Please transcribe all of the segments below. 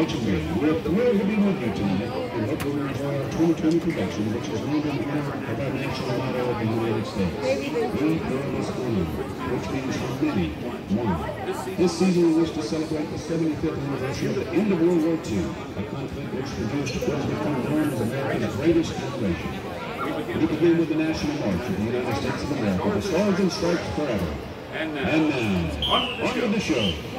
We're thrilled to be with you tonight and hope you enjoy our 2020 production, which is named in honor of our national motto of the United States. We is one, which means for many, one. This season we wish to celebrate the 75th anniversary of the end of World War II, a conflict which produced what has become known as America's greatest generation. We begin with the National March of the United States of America, the Stars and Stripes Forever. And now on to the show.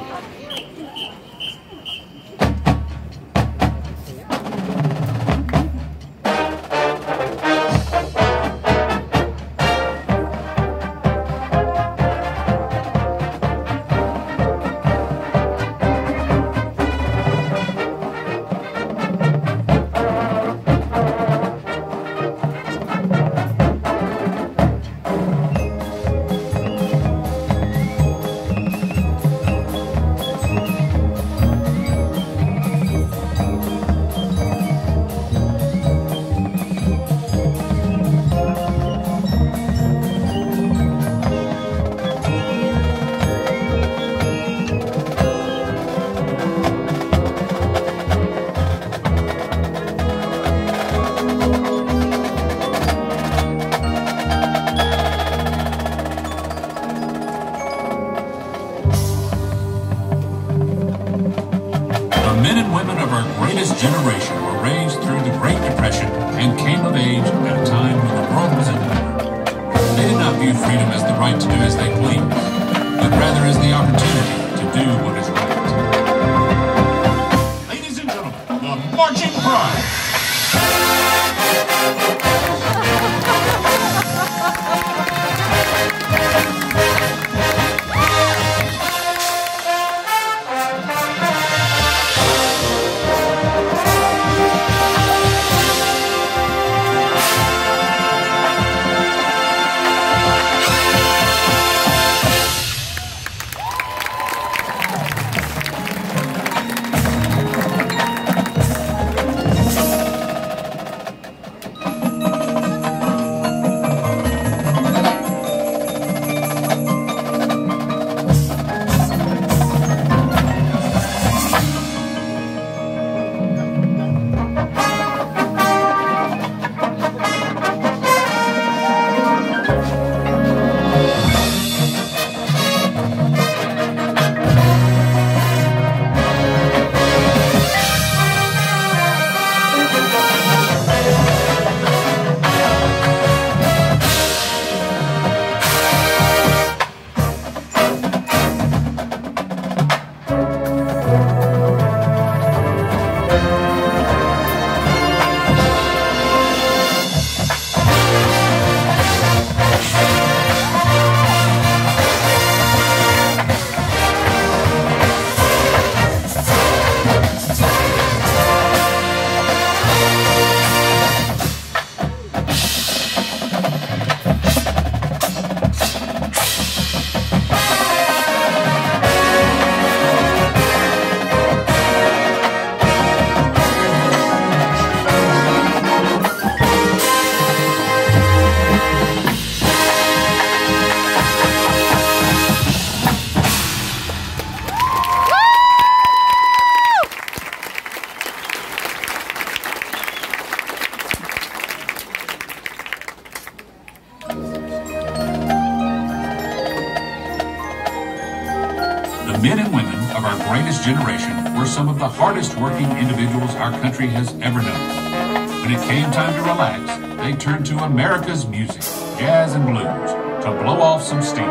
Generation were some of the hardest working individuals our country has ever known. When it came time to relax, they turned to America's music, jazz and blues, to blow off some steam.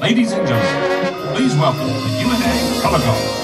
Ladies and gentlemen, please welcome the UNA Color Guard.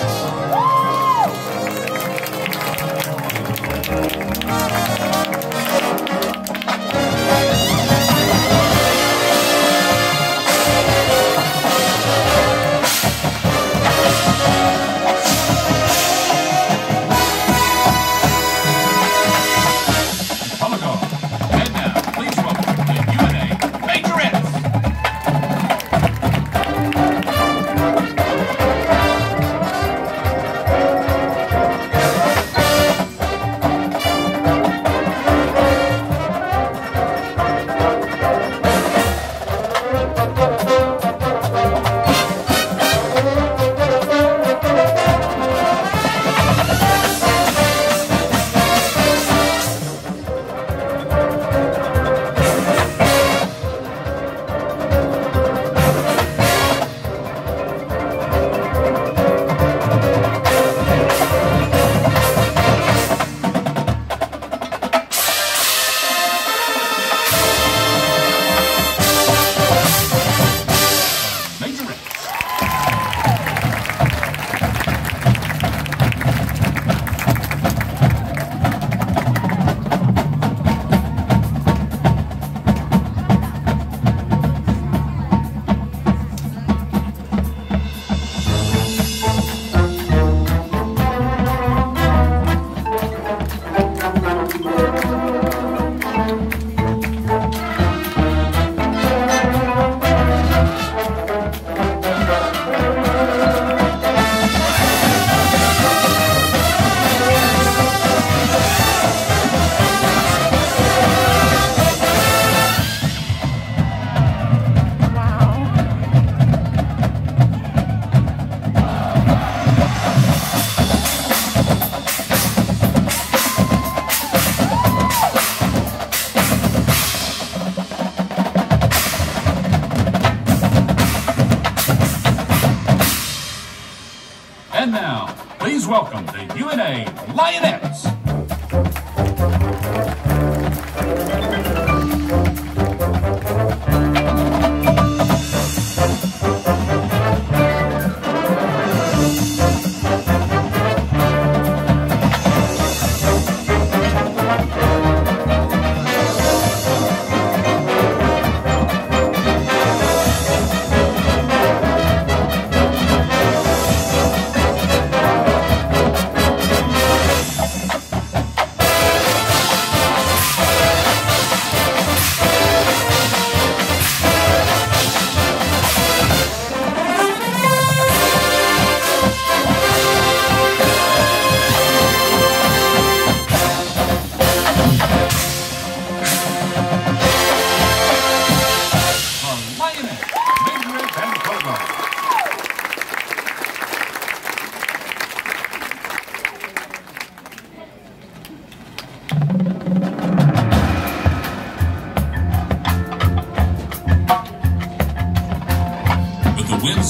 UNA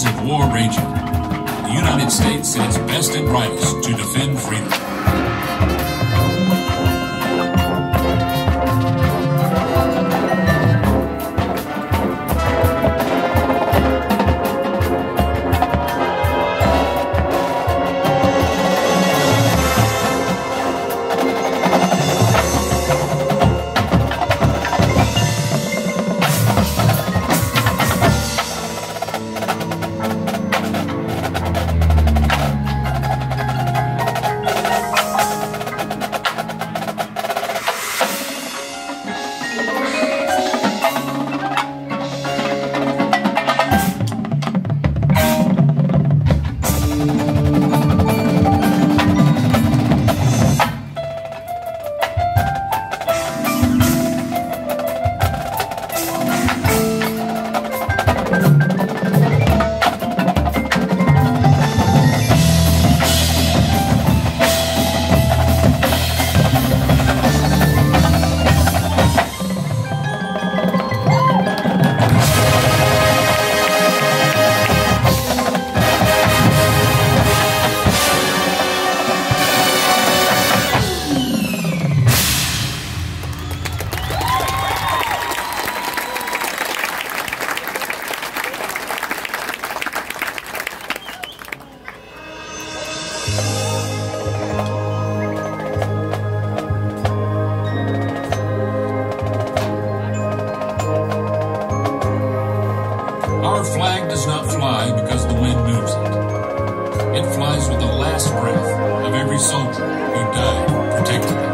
of war raging, the United States sent its best and brightest to defend freedom. Our flag does not fly because the wind moves it. It flies with the last breath of every soldier who died protecting.